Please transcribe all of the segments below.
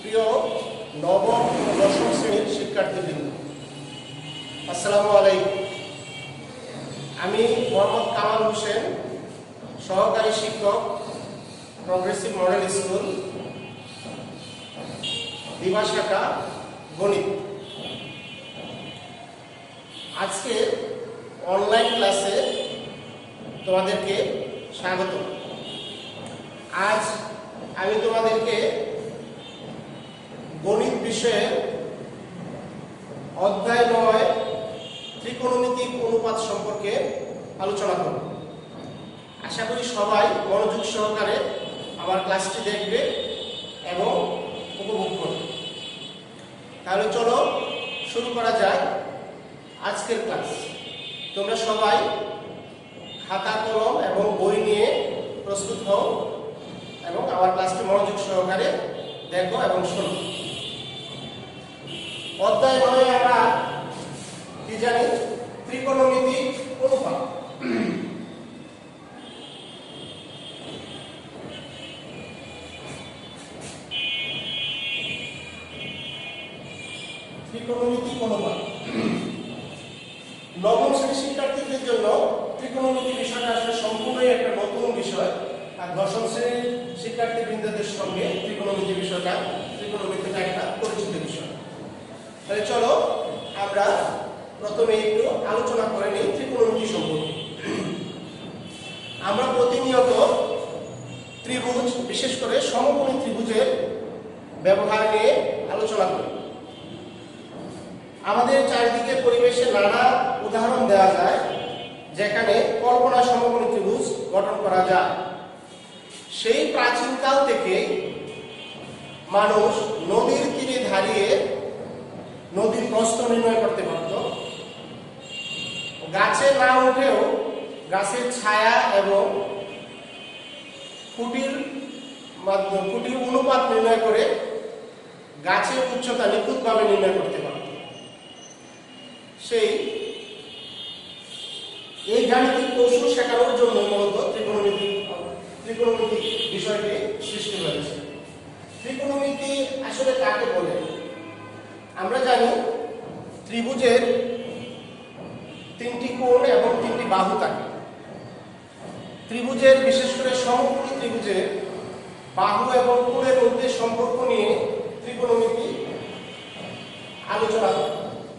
প্রিয় নবম দশম শ্রেণির শিক্ষার্থীবৃন্দ, আসসালামু আলাইকুম। আমি মোহাম্মদ কামাল হোসেন, সহকারী শিক্ষক প্রগ্রেসিভ মডেল স্কুল দিবা শাখা গণিত। আজকে অনলাইন ক্লাসে তোমাদেরকে স্বাগত। আজ আমি তোমাদেরকে গণিত বিষয়ে অধ্যায় নয়, ত্রিকোণমিতিক অনুপাত সম্পর্কে আলোচনা করব। আশা করি সবাই মনোযোগ সহকারে আমার ক্লাসটি দেখবে এবং উপভোগ করবে। তাহলে চলো শুরু করা যাক আজকের ক্লাস। তোমরা সবাই খাতা, কলম এবং বই নিয়ে প্রস্তুত হও এবং আমার ক্লাসটি মনোযোগ সহকারে দেখো এবং শোনো। অধ্যায় নয় আমরা কি জানি? ত্রিকোণমিতি অনুপাত ত্রিকোণমিতি অনুপাত নবম শ্রেণির শিক্ষার্থীদের জন্য ত্রিকোণমিতি বিষয়টা আসলে সম্পূর্ণই একটা নতুন বিষয় আর দশম শ্রেণির শিক্ষার্থীবৃন্দদের সঙ্গে ত্রিকোণমিতি বিষয়টা ত্রিকোণমিতিটা একটা পরিচিত বিষয় তাহলে চলো আমরা প্রথমে একটু আলোচনা করে নিই ত্রিকোণমিতি সম্পর্কে আমরা প্রতিনিয়ত ত্রিভুজ, বিশেষ করে সমকোণী ত্রিভুজের ব্যবহার নিয়ে আলোচনা করি। আমাদের চারিদিকে পরিবেশে নানা উদাহরণ দেওয়া যায়, যেখানে কল্পনা সমকোণী ত্রিভুজ গঠন করা যায়। সেই প্রাচীনকাল থেকে মানুষ নদীর তীরে দাঁড়িয়ে নদীর প্রস্থ নির্ণয় করতে পারত। গাছে না উঠেও গাছের ছায়া এবং কুটির মাধ্যম, কুটির অনুপাত নির্ণয় করে গাছের উচ্চতা নিখুঁতভাবে নির্ণয় করতে পারত সেই এই গাণিতিক কৌশল শেখানোর জন্য মূলত ত্রিকোণমিতি ত্রিকোণমিতি বিষয়টি সৃষ্টি হয়েছে। ত্রিকোণমিতি আসলে কাকে বলে? আমরা জানি ত্রিভুজের তিনটি কোণ এবং তিনটি বাহু থাকে। ত্রিভুজের, বিশেষ করে সমকোণী ত্রিভুজের বাহু এবং কোণের মধ্যে সম্পর্ক নিয়ে ত্রিকোণমিতি আলোচনা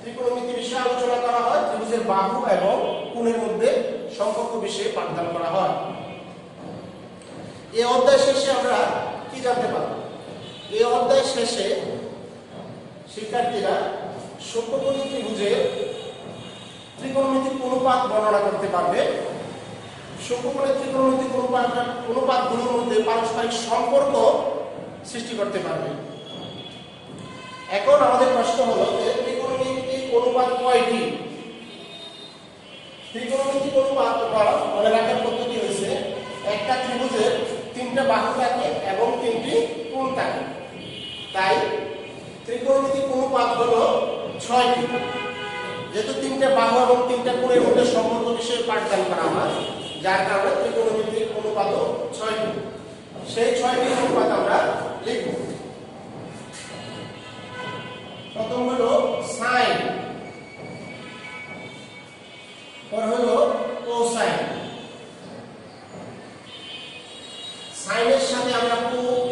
ত্রিকোণমিতি বিষয়ে আলোচনা করা হয়, ত্রিভুজের বাহু এবং কোণের মধ্যে সম্পর্ক বিষয়ে পাঠদান করা হয়। এই অধ্যায় শেষে আমরা কি জানতে পারব? এই অধ্যায় শেষে শিক্ষার্থীরা সূক্ষ্মকোণী ত্রিভুজের ত্রিকোণমিতিক অনুপাত বর্ণনা করতে পারবে। সূক্ষ্মকোণের ত্রিকোণমিতিক অনুপাত অনুপাতগুলোর মধ্যে পারস্পরিক সম্পর্ক সৃষ্টি করতে পারবে। এখন আমাদের প্রশ্ন হলো যে ত্রিকোণমিতিক অনুপাত কয়টি? ত্রিকোণমিতিক অনুপাত মনে রাখার পদ্ধতি হয়েছে, একটা ত্রিভুজের তিনটা বাহু থাকে এবং তিনটি কোণ থাকে। তাই ত্রিকোণমিতিক অনুপাত হলো ছয়টি। যেহেতু তিনটা বাহু এবং তিনটা কোণের মধ্যে সম্পর্ক বিষয়ে পাঠদান করা হয় যার কারণে ত্রিকোণমিতিক অনুপাত ছয়টি সেই ছয়টি অনুপাত আমরা লিখব। প্রথম হলো সাইন। পর হলো কোসাইন। সাইনের সাথে আমরা কো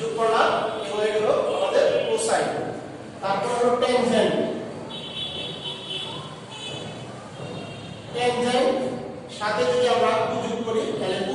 যোগ করলাম? হয়ে গেল আমাদের কোসাইন। তারপর হলো টেনজেন্ট। টেনজেন্ট সাথে যদি আমরা কো যোগ করি তাহলে co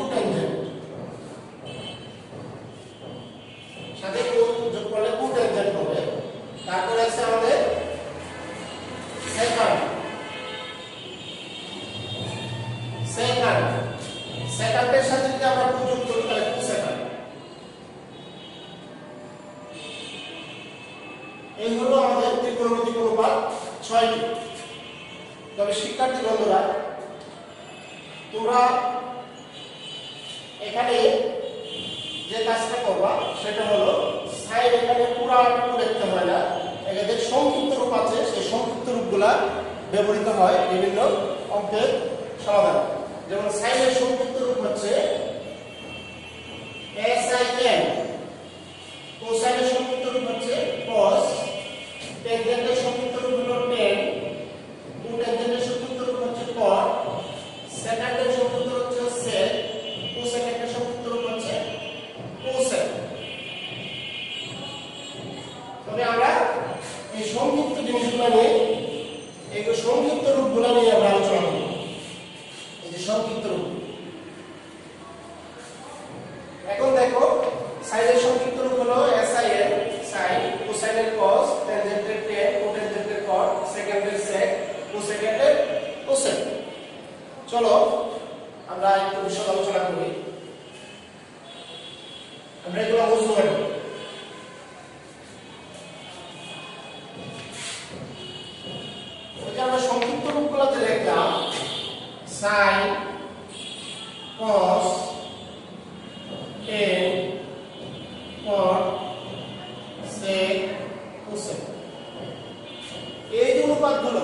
sine cos tan cot sec cosec এই যে অনুপাতগুলো,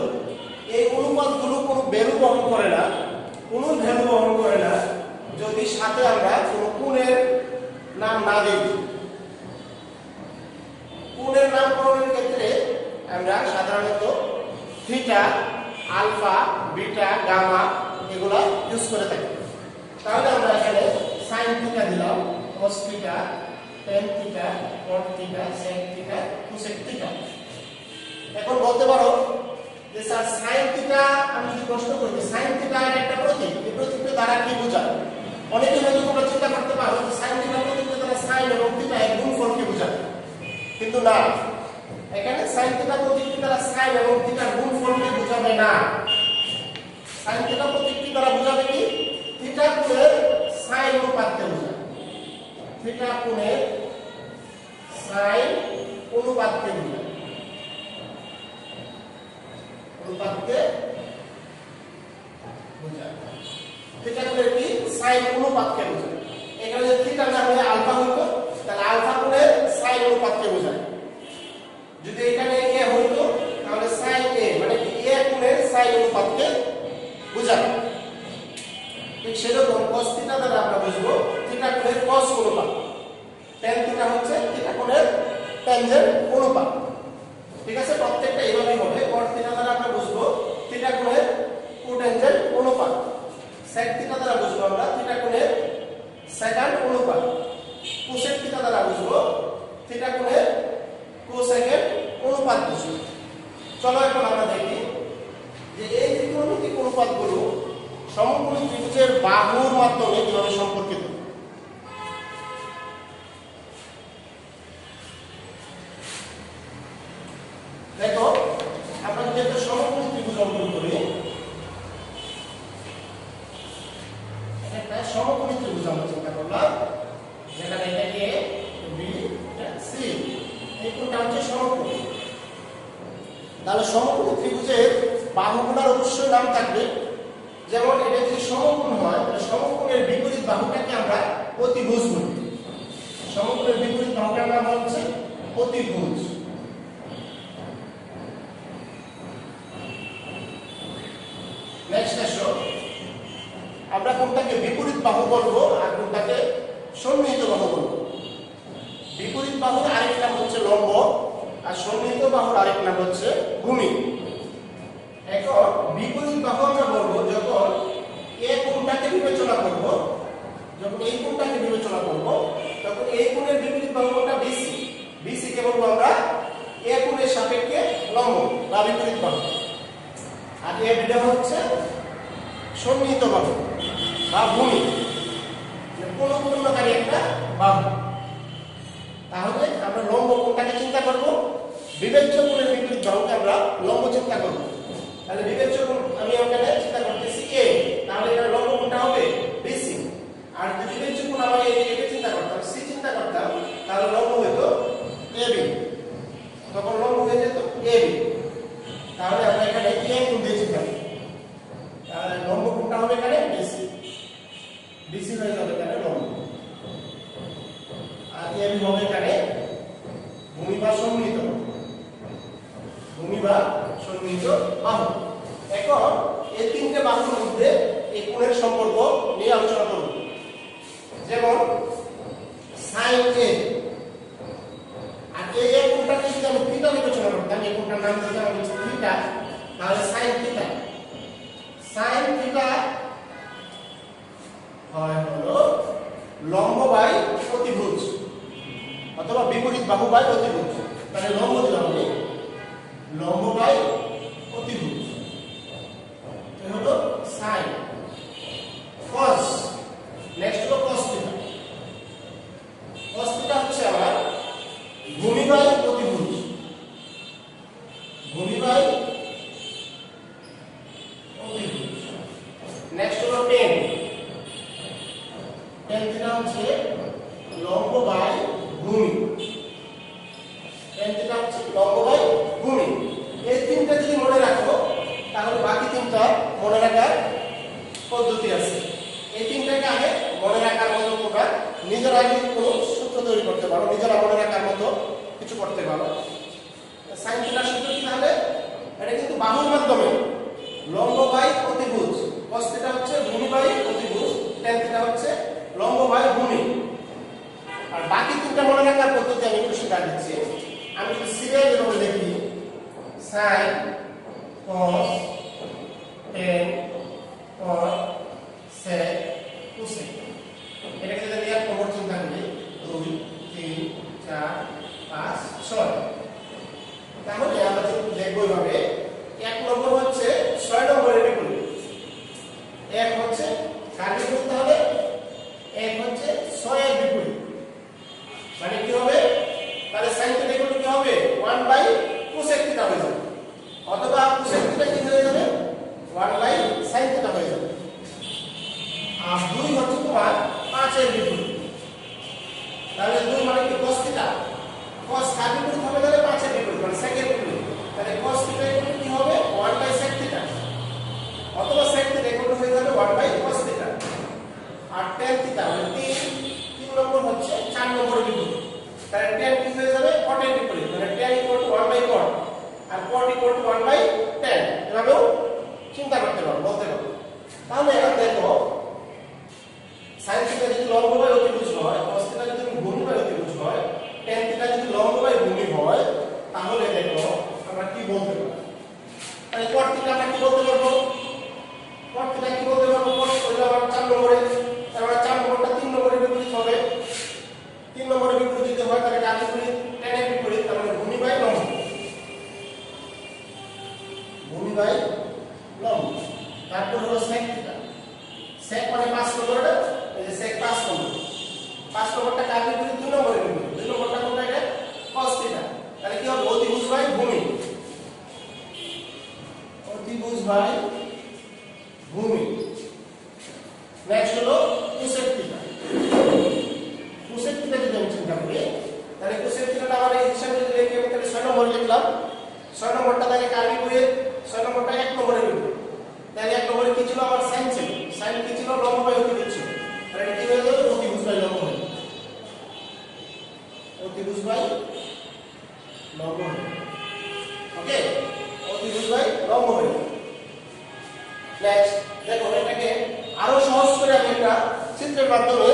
এই অনুপাতগুলো কোনো ভ্যালু বহন করে না, কোনো ভ্যালু বহন করে না, যদি সাথে আমরা কোনো কোণের নাম না দিই। কোণের নামকরণের ক্ষেত্রে আমরা সাধারণত থিটা আলফা বিটা গামা এগুলো ইউজ করে থাকি। তাহলে আমরা এখানে সাইন থিটা দিলাম, cos theta tan theta cot theta sec theta cosec theta এখন বলতে পারো যে স্যার সাইন থিটা আমি যদি প্রশ্ন করি সাইন থিটা এর একটা প্রতীক, এই প্রতীকটা দ্বারা কি বোঝায়? অনেকে হয়তো তোমরা চিন্তা করতে পারো যে সাইন থিটা প্রতীকটা দ্বারা সাইন এবং থিটা এর গুণফলকে বোঝায়? কিন্তু না। এখানে সাইন থিটা প্রতীকটি দ্বারা সাইন এবং থিটার গুণফলকে বোঝাবে না। সাইন থিটা প্রতীকটি দ্বারা বোঝাবে কি? থিটা কোণের সাইন অনুপাতকে বোঝায়। থিটা কোণের সাইন অনুপাতকে বোঝায়। অনুপাতকে বোঝায়। থিটা কোণের কি? সাইন অনুপাতকে বোঝায়। এখানে যদি থিটা না হলে আলফা হইতো, তাহলে আলফা কোণের সাইন অনুপাতকে বোঝায়। যদি এখানে এ হইতো, তাহলে সাইন এ মানে কি? এ কোণের সাইন অনুপাতকে বোঝায় ঠিক সেরকম cos থিটা দ্বারা আমরা বুঝব থিটা কোণের cos অনুপাত। tan থিটা হচ্ছে থিটা কোণের ট্যানজেন্ট অনুপাত। ঠিক আছে? প্রত্যেকটা এইভাবেই হবে cot থিটা দ্বারা আমরা বুঝব থিটা কোণের কোট্যানজেন্ট অনুপাত sec থিটা দ্বারা বুঝব আমরা থিটা কোণের সেকান্ড অনুপাত কোসেক থিটা দ্বারা বুঝব থিটা কোণের কোসেকেন্ড অনুপাত বুঝব চলো এখন আমরা দেখি যে এই ত্রিকোণমিতিক অনুপাতগুলো সমকোণী ত্রিভুজের বাহুর মাধ্যমে কীভাবে সম্পর্কিত দেখো আমরা যদি একটা সমকোণী ত্রিভুজ অঙ্কন করি একটা সমকোণী ত্রিভুজ আমরা চিন্তা করলাম যেখানে এটা এ বি সি এই কোণটা হচ্ছে সমকোণী তাহলে সমকোণী ত্রিভুজের বাহুগুলোর অবশ্যই নাম থাকবে যেমন এটা যদি সমকোণ হয় তাহলে সমকোণের বিপরীত বাহুটাকে আমরা অতিভুজ বলি। সমকোণের বিপরীত বাহুটার নাম হচ্ছে অতিভুজ। আমরা কোনটাকে বিপরীত বাহু বলব আর কোনটাকে সন্নিহিত বাহু বলব? বিপরীত বাহুর আরেক নাম হচ্ছে লম্ব আর সন্নিহিত বাহুর আরেক নাম হচ্ছে ভূমি। এখন বিপরীত বাহু আমরা বলব যখন এ কোণটাকে বিবেচনা করব যখন এই কোণটাকে বিবেচনা করব, তখন এই কোণের বিপরীত বাহু কোনটা বিসি বিসি কে বলব আমরা এ কোণের সাপেক্ষে লম্ব বা বিপরীত বাহু আর এ বিটা হচ্ছে সন্নিহিত বাহু বা ভূমি কোন পূর্ণকারী একটা বাহু। তাহলে আমরা লম্ব কোণটাকে চিন্তা করব, বিবেচ্য কোণের বিপরীত বাহুকে আমরা লম্ব চিন্তা করব। তাহলে বিবেচ্য কোণ আমি ওখানে চিন্তা করতেছি এ তাহলে এটা লম্ব কোণটা হবে বিসি আর যদি বিবেচ্য কোণ আমরা এই দিকে চিন্তা করতাম সি চিন্তা করতাম তাহলে লম্ব হইতো এবি তখন লম্ব হয়ে যেত এবি তাহলে আমরা এখানে এ কোণ দিয়ে চিন্তা করি তাহলে লম্ব কোণটা হবে এখানে বিসি বিসি হয়ে যাবে এখানে লম্ব আর এবি হবে এখানে ভূমি বা সন্নিহিত ভূমি বা সন্নিহিত বাহু এখন এই তিনটে বাহুর মধ্যে এই কোণের সম্পর্ক নিয়ে আলোচনা করব যেমন সাইন এ আর এই এ কোণটাকে যদি আমি থিটা বিবেচনা করতাম এই কোণটার নাম যদি আমি থিটা তাহলে সাইন থিটা সাইন থিটা হয় হলো লম্ব বাই অতিভুজ অথবা বিপরীত বাহু বাই অতিভুজ তাহলে লম্ব দিলাম আমি। লম্ব বাই অতিভুজ এটা হলো সাইন cos নেক্সট হলো cos থিটা cos থিটা হচ্ছে আমার ভূমি বাই অতিভুজ ভূমি বাই অতিভুজ নেক্সট হলো tan tan থিটা হচ্ছে লম্ব বাই তৈরি করতে পারো, নিজেরা মনে রাখার মতো কিছু করতে পারো। সাইন থিটার সূত্র কি তাহলে? এটা কিন্তু বাহুর মাধ্যমে। লম্ব বাই অতিভুজ। cos থিটা হচ্ছে ভূমি বাই অতিভুজ। tan থিটা হচ্ছে লম্ব বাই ভূমি। আর বাকি তিনটা মনে রাখার পদ্ধতি আমি একটু শেখা দিচ্ছি। আমি যদি সিরিয়াল এভাবে দেখি sine cos tan cos sec cosec এটাকে যদি আমি এক চিন্তা করি, দুই, তিন, চার, পাঁচ, ছয়। তাহলে আমরা দেখব এভাবে, এক নম্বর হচ্ছে ছয় নম্বরের বিপরীত। এক হচ্ছে কার বিপরীত হবে? এক হচ্ছে ছয়ের বিপরীত। মানে কি হবে তাহলে সাইন থিটা ইকুয়াল কি হবে 1 বাই কোসেক থিটা হয়ে যাবে অথবা কোসেক থিটা কি হয়ে যাবে 1 বাই সাইন থিটা হয়ে যাবে আর দুই হচ্ছে তোমার পাঁচের বিপরীত তাহলে দুই মানে কি cos থিটা cos কার বিপরীত হবে তাহলে পাঁচের বিপরীত মানে সেকের বিপরীত তাহলে cos থিটা ইকুয়াল কি হবে 1 বাই sec থিটা অথবা sec থিটা ইকুয়াল হয়ে যাবে 1 বাই cos থিটা আর tan থিটা মানে 3 তিন নম্বর হচ্ছে 4 নম্বরের বিপরীত তাহলে tan কি হয়ে যাবে cot এর বিপরীত মানে tan equal to 1 by cot আর cot equal to 1 by tan এভাবেও চিন্তা করতে পারো বলতে পারো তাহলে এখন দেখো sin থিটা যদি লম্ব বাই অতিভুজ হয় cos থিটা যদি ভূমি বাই অতিভুজ হয় tan থিটা যদি লম্ব বাই ভূমি হয় তাহলে দেখো আমরা কি বলতে পারি তাহলে cot থিটা আমরা কি বলতে পারব cot থিটা কি বলতে পারব cot হলো আমার 4 নম্বরে তাহলে 4 নম্বরটা 3 নম্বরের বিপরীত হবে 3 নম্বরের বিপরীত যদি হয় তাহলে কার বিপরীত tan এর বিপরীত তার মানে ভূমি বাই লম্ব ভূমি বাই লম্ব তারপর হলো sec থিটা sec মানে 5 নম্বরটা এই যে sec 5 নম্বর 5 নম্বরটা কার বিপরীত 2 নম্বরের বিপরীত 2 নম্বরটা কোনটা এটা cos থিটা তাহলে কি হবে অতিভুজ বাই ভূমি অতিভুজ বাই ভূমি নেক্সট হলো কোসেক থিটা কোসেক থিটা যদি আমি চিন্তা করি তাহলে কোসেক থিটাটা আমার এই হিসাবে যদি লিখি আমি তাহলে 6 নম্বর লিখলাম 6 নম্বরটা তাহলে কার বিপরীত 6 নম্বরটা 1 নম্বরের বিপরীত তাহলে 1 নম্বরে কি ছিল আমার sin ছিল sin কি ছিল লম্ব বাই অতিভুজ ছিল তাহলে এটা কি হয়ে যাবে অতিভুজ বাই লম্ব হয়ে যাবে। অতিভুজ বাই লম্ব হয়ে। ওকে? অতিভুজ বাই লম্ব হয়ে নেক্সট দেখো, এটাকে আরও সহজ করে আমি একটা চিত্রের মাধ্যমে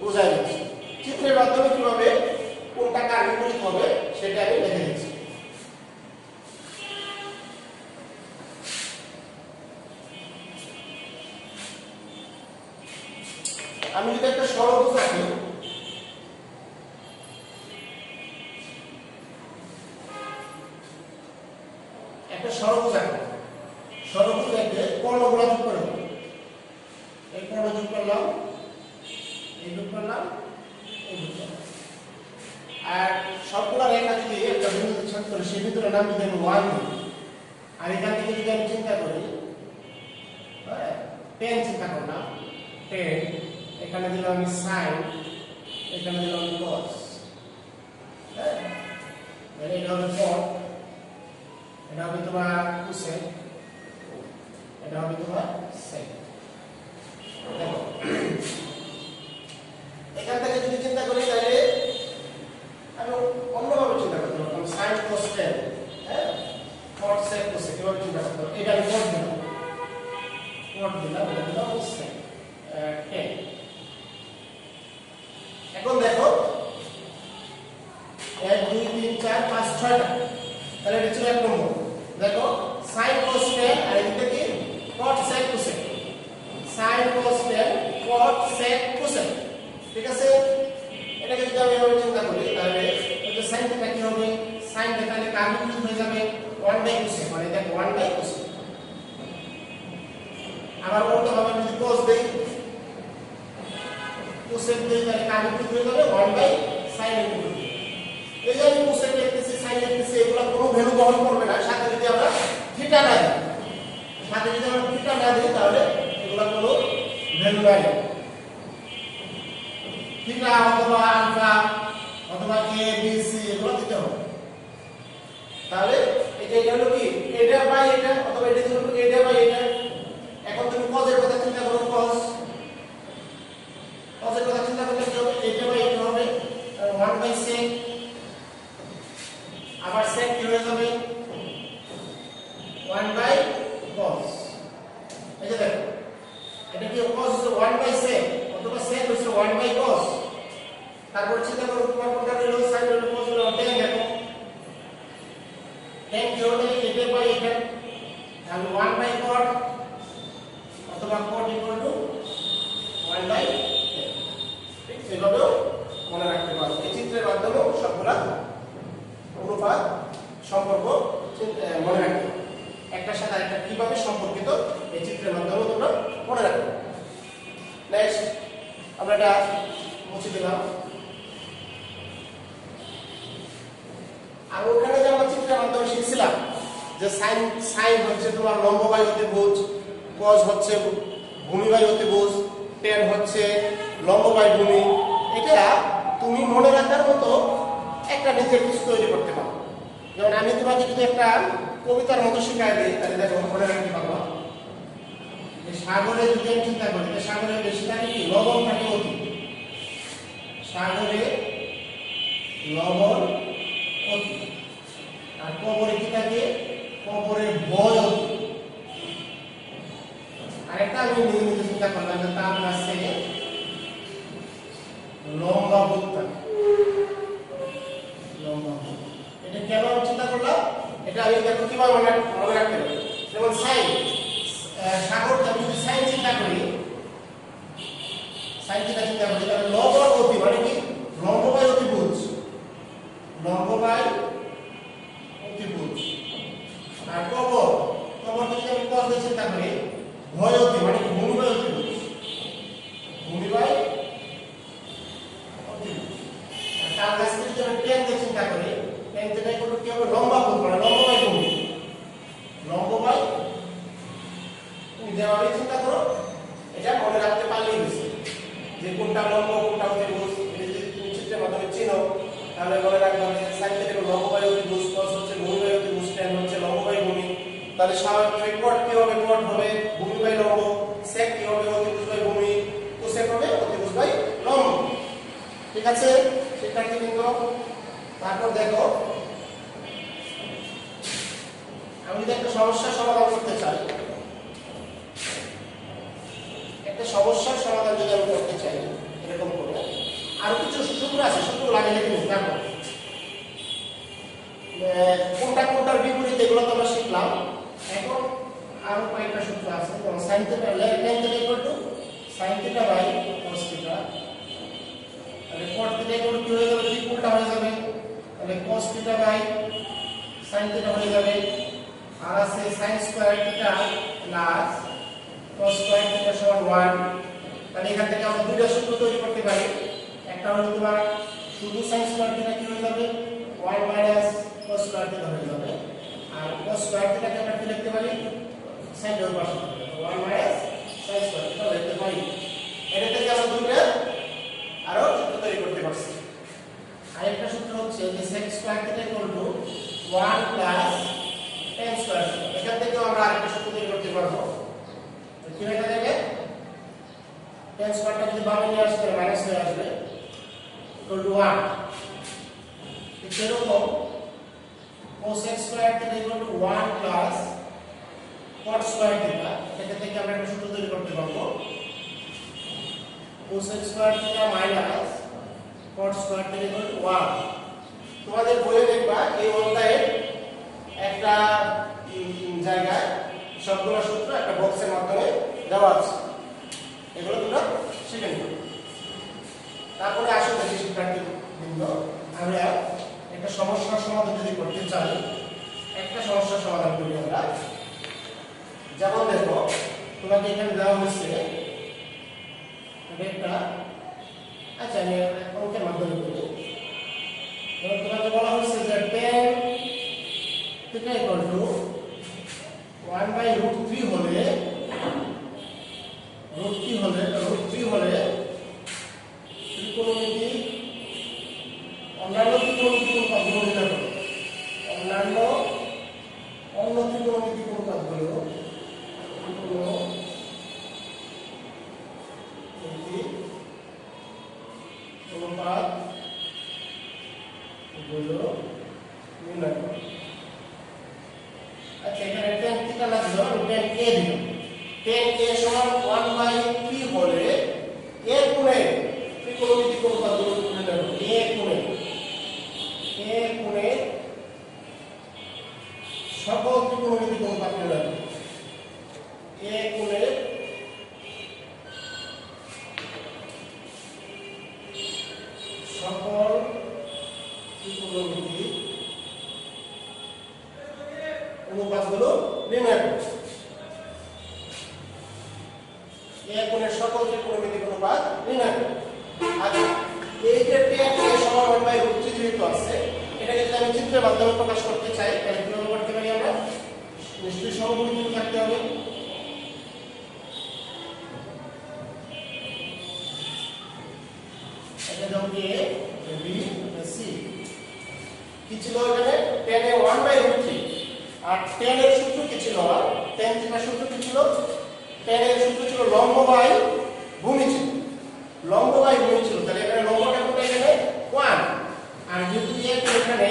বোঝাই দিচ্ছি। চিত্রের মাধ্যমে কীভাবে কোনটা কার বিপরীত হবে, সেটা আমি দেখে দিচ্ছি আমি যদি একটা চিন্তা করলাম টেন এখানে দিলাম আমি সাইন, এখানে দিলাম আমি কস হ্যাঁ? তাহলে এটা হবে কট এটা হবে তোমার কোসেক এটা হবে তোমার দেখো। এখান থেকে যদি চিন্তা করি তাহলে আমি অন্যভাবে চিন্তা কোস কট দিলাম এটা দিলাম সেক টেন এখন দেখো। এক, দুই, তিন, চার, পাঁচ, ছয়টা। তাহলে এটা ছিল এক নম্বর। দেখো সাইন কোস টেন আর এদিকে কি? Cot sec cosec sine cos tan cot sec cosec ঠিক আছে? এটাকে যদি আমি এভাবে চিন্তা করি, তাহলে যে সাইন থিটা কি হবে? সাইন তাহলে কার বিপরীত হয়ে যাবে? 1 বাই কোসেক মানে দেখো 1 বাই বলতে হবে যদি কোস দেই। কোসেক দেই, তাহলে কার বিপরীত হয়ে যাবে 1 বাই সাইন এর এই যে আমি লিখতেছি সাইন লিখতেছি এগুলো কোনো ভ্যালু বহন করবে না। সাথে যদি আমরা থিটা না দিই, সাথে যদি আমরা থিটা না দিই, তাহলে এগুলো কোনো ভ্যালু নাই থিটা অথবা আলফা অথবা এ বি সি এগুলো দিতে হবে। তাহলে এটা এটা হলো কি? এটা বাই এটা, অথবা এটা হলো এটা বাই এটা। এখন কথা চিন্তা করো কজ কথা চিন্তা করলে এইটা হবে। ওয়ান বাই সে আবার সে কজ হচ্ছে ভূমি বায়ু অতিভুজ টেন হচ্ছে লম্ব বায়ু ভূমি। এটা তুমি মনে রাখার মতো একটা নিজের কিছু তৈরি করতে পারো। যেমন আমি তোমাকে যদি একটা কবিতার মতো শিখাই দিই, তাহলে দেখো মনে রাখতে পারব সাগরে যদি আমি চিন্তা করি সাগরে বেশি থাকে কি? লবণ থাকে অতি। সাগরে লবণ অতি। আর কবরে কি থাকে? কবরে ভয় অতি। আরেকটা আমি নিয়মিত চিন্তা করলাম যে তার কাছে লম্বা থাকে লম্বা। এটা কেন চিন্তা করলাম এটা আমি দেখো কীভাবে মনে রাখ- রাখতে যেমন সাইন সাগর আমি যদি সাইন চিন্তা করি সাইন চিন্তা চিন্তা করি তাহলে লবণ অতি মানে কি লম্ববায় অতিভুজ লম্ববায় অতিভুজ আর কবর কবর যদি আমি কস দিয়ে চিন্তা করি ভয় অতি মানে কি ভূমিবায় অতিভুজ ভূমিবায় অতিভুজ আর তার কাছ থেকে যদি আমি টেন দিয়ে চিন্তা করি টেন যেটা করব কি হবে লম্বা ভূমি মানে লম্ববায় ভূমি লম্ববায় তুমি যেভাবে চিন্তা করো এটা মনে রাখতে পারলেই বেশি যে কোনটা লম্ব কোনটা অতিভুজ এটা যদি তুমি চিত্রের মাধ্যমে চিনো তাহলে মনে রাখবে যে সাইন থেকে লম্ববায়ু অতিভুজ কস হচ্ছে ভূমিবায়ু অতিভুজ টেন হচ্ছে লম্ববায়ু ভূমি তাহলে স্বাভাবিক কোট কি হবে কোট হবে ভূমি বাই লম্ব সেক কি হবে অতিভুজ বাই ভূমি কোসেক হবে অতিভুজ বাই লম্ব ঠিক আছে শিক্ষার্থী বৃন্দ তারপর দেখো আমি যদি একটা সমস্যার সমাধান করতে চাই, একটা সমস্যার সমাধান করতে চাই, এরকম কিছু সূত্র আছে, সূত্র কোনটা কোনটার বিপরীত শিখলাম। এখন আরও কয়েকটা সূত্র আছে, যেমন sine theta lane theta equal to sine theta by হয়ে যাবে? তাহলে cos থিটা বাই থিটা হয়ে যাবে আর আছে sin square theta plus cos square theta সমান 1 তাহলে এখান থেকে আমরা দুইটা সূত্র তৈরি করতে পারি। একটা হলো তোমার শুধু sin স্কয়ার থিটা কি হয়ে যাবে? 1 মাইনাস cos স্কয়ার থিটা হয়ে যাবে। আর cos স্কয়ার থিটাকে আমরা কি লিখতে পারি? sin এর পাশে 1 মাইনাস sin স্কয়ার থিটা লিখতে পারি। এটা থেকে আমরা দুইটা আরও সূত্র তৈরি করতে পারছি। আরেকটা সূত্র হচ্ছে যে sec square theta equal to 1 plus tan square theta এখান থেকে আমরা আরেকটা সূত্র তৈরি করতে পারব। কি লেখা যাবে tan স্কয়ারটা যদি বামে নিয়ে আসলে মাইনাস হয়ে আসবে ইকুয়াল টু 1 ঠিক সেরকম, cos x square theta equal to 1 plus cot square theta এটা থেকে আমরা একটা সূত্র তৈরি করতে পারব। cos x square theta minus cot square theta equal to 1 তোমাদের বইয়ে দেখবা, এই অধ্যায়ে একটা জায়গায় সবগুলো সূত্র একটা বক্সের মাধ্যমে দেওয়া আছে। এগুলো তোমরা শিখে নিবে তারপরে আসো দেখি শিক্ষার্থী বৃন্দ আমরা একটা সমস্যার সমাধান যদি করতে চাই, একটা সমস্যার সমাধান করি আমরা। যেমন দেখো, তোমাকে এখানে দেওয়া হয়েছে, একটা আচ্ছা আমি অঙ্কের মাধ্যমে যেমন তোমাকে বলা হয়েছে যে tan theta equal to 1 by root three হলে রুট থ্রি হলে রুট থ্রি হলে এ দিল টেন এ সমান ওয়ান এ কোণে সকল ত্রিকোণমিতি কোণ এ এটা যেমন এ বি সি কি ছিল এখানে tan এ 1 বাই √3 আর tan এর সূত্র কি ছিল আমার? Tan থিটার সূত্র কি ছিল? Tan এর সূত্র ছিল লম্ব বাই ভূমি ছিল। লম্ব বাই ভূমি ছিল। তাহলে এখানে লম্বটা কত এখানে 1 আর যেহেতু এখানে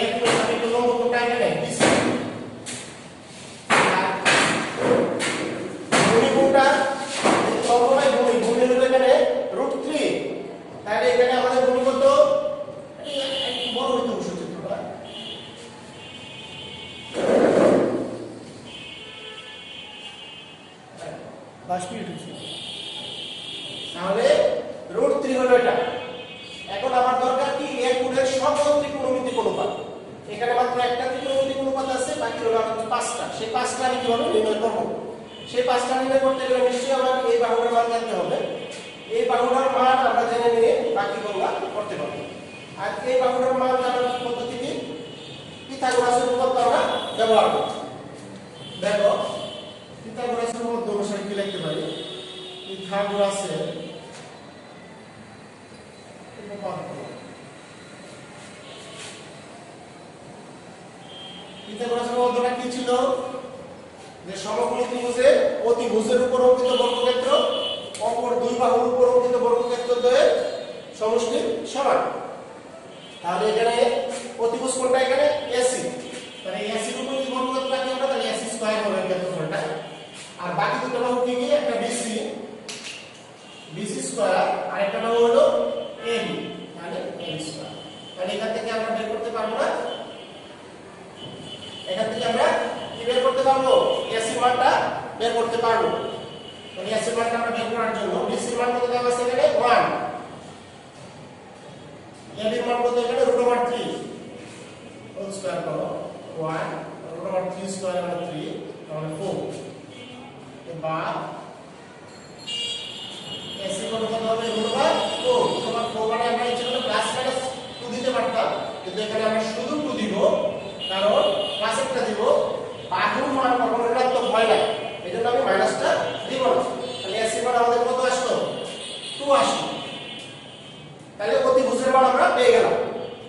মাত্র একটা ত্রিকোণমিতিক অনুপাত আছে, বাকি হলো আমার পাঁচটা। সেই পাঁচটা আমি কীভাবে নির্ণয় করব? সেই পাঁচটা নির্ণয় করতে গেলে নিশ্চয়ই আমার এই বাহুটার মান জানতে হবে। এই বাহুটার মান আমরা জেনে নিয়ে বাকি গণনা করতে পারব। আর এই বাহুটার মান জানার পদ্ধতি কি পিথাগোরাসের উপপাদ্য আমরা ব্যবহার করব। দেখো, পিথাগোরাসের উপপাদ্য অনুসারে কি লিখতে পারি? পিথাগোরাসের উপপাদ্য। পিথাগোরাসের উপপাদ্যটা কি ছিল? যে সমকোণী ত্রিভুজের অতিভুজের উপর অঙ্কিত বর্গক্ষেত্র, অপর দুই বাহুর উপর অঙ্কিত বর্গক্ষেত্র দ্বয়ের সমষ্টি সমান। তাহলে এখানে অতিভুজ কোনটা এখানে? এসি তাহলে এসি উপর যদি বর্গক্ষেত্র রাখি আমরা, তাহলে এসি স্কয়ার হবে ক্ষেত্রফলটা আর বাকি দুটো বাহু কি কি একটা বিসি বিসি স্কয়ার আর একটা বাহু হলো এবি মানে এবি স্কয়ার তাহলে এখান থেকে আমরা বের করতে পারব না। এখান থেকে আমরা কি বের করতে পারব? এসি মানটা বের করতে পারব। এসি মানটা আমরা বের করার জন্য বিসি মান কত দেওয়া আছে এখানে? 1 এবি মান কত এখানে? রুট ওভার 3 হোল স্কয়ার করো। 1 রুট ওভার 3 স্কয়ার মানে 3 তাহলে 4 এবার এসি কোন কত হবে? রুট ওভার 4 তোমার 4 মানে আমরা করলে প্লাস মাইনাস 2 দিতে পারতাম। কিন্তু এখানে আমরা শুধু 2 দিব। কারণ প্লাস একটা দিব বাহুর মান কখনো ঋণাত্মক হয় না এজন্য আমি মাইনাসটা দিব না। তাহলে এসি মান আমাদের কত আসলো? 2 আসলো। তাহলে অতিভুজের মান আমরা পেয়ে গেলাম।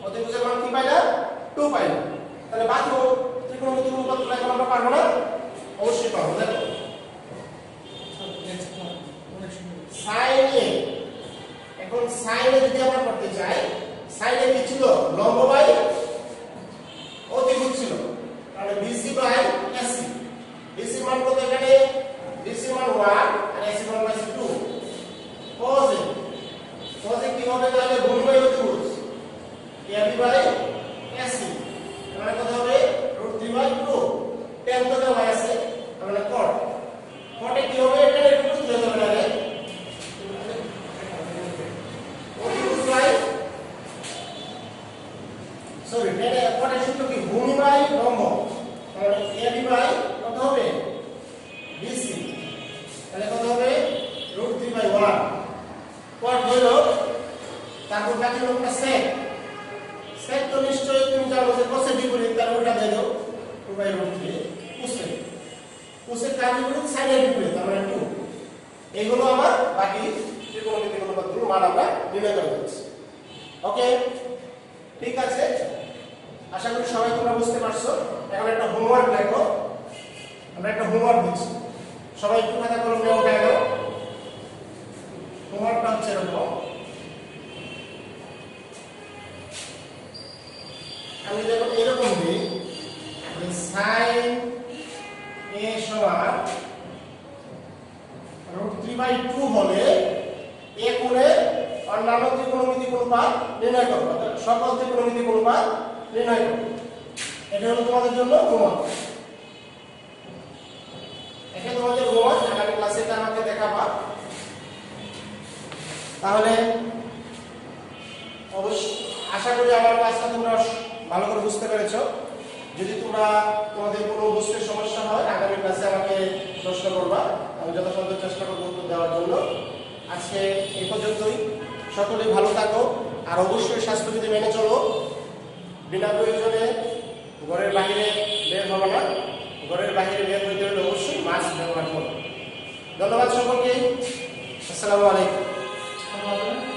অতিভুজের মান কি পাইলাম 2 পাইলাম তাহলে বাকি ত্রিকোণমিতিক অনুপাতটা এখন আমরা পারব না? অবশ্যই পারব দেখো সাইন এ এখন সাইনে যদি আমরা করতে চাই সাইনে কি ছিল? লম্ব বাই ছিল তাহলে বিসি বাই এসি বিসি মান কত এখানে? বিসি মান 1 আর এসি মান পাইছি 2 cos এ কি হবে তাহলে? ভূমি বাই অতিভুজ এবি বাই এসি মানে কত হবে? √3 বাই 2 tan তো দেওয়া আছে তাহলে cot cot কি হবে? এখানে একটু বুঝতে হবে না বাই সরি কটের সূত্র কি ভূমি লম্ব। তাহলে এবি বাই কত হবে? বিসি তাহলে কত হবে? Root three by one. Cot হইল তারপর বাকি লোকটা সেক সেক তো নিশ্চয়ই তুমি জানো যে কোসে বিপরীত তার উল্টা দাও। Two by root three cosec cosec কার বিপরীত? সাইনের বিপরীত, তার মানে টু এগুলো আমার বাকি ত্রিকোণমিতিক অনুপাতগুলো মান আমরা নির্ণয় করে দিচ্ছি ওকে ঠিক আছে? আশা করি সবাই তোমরা বুঝতে পারছ। এখন একটা হোমওয়ার্ক দেখো আমরা একটা হোমওয়ার্ক দিচ্ছি সবাই একটু খাতা কলম উঠে গেল। হোমওয়ার্কটা হচ্ছে এরকম। আমি যখন এরকম দিই সাইন এ সমান রুট থ্রি বাই টু হলে এ করে অন্যান্য ত্রিকোণমিতিক অনুপাত নির্ণয় করো অর্থাৎ সকল ত্রিকোণমিতিক অনুপাত নির্ণয় এটা হলো তোমাদের জন্য হোমওয়ার্ক এটা তোমাদের হোমওয়ার্ক আগামী ক্লাসে এটা আমাকে দেখাবা। তাহলে অবশ্য আশা করি আমার ক্লাসটা তোমরা ভালো করে বুঝতে পেরেছ। যদি তোমরা তোমাদের কোনো বুঝতে সমস্যা হয়, আগামী ক্লাসে আমাকে প্রশ্ন করবা। আমি যথাসাধ্য চেষ্টা করব উত্তর দেওয়ার জন্য। আজকে এই পর্যন্তই। সকলেই ভালো থাকো। আর অবশ্যই স্বাস্থ্যবিধি মেনে চলো। বিনা প্রয়োজনে ঘরের বাহিরে বের হবে না। ঘরের বাহিরে বের হইতে হলে অবশ্যই মাস্ক ব্যবহার করবে ধন্যবাদ সকলকে। আসসালামু আলাইকুম।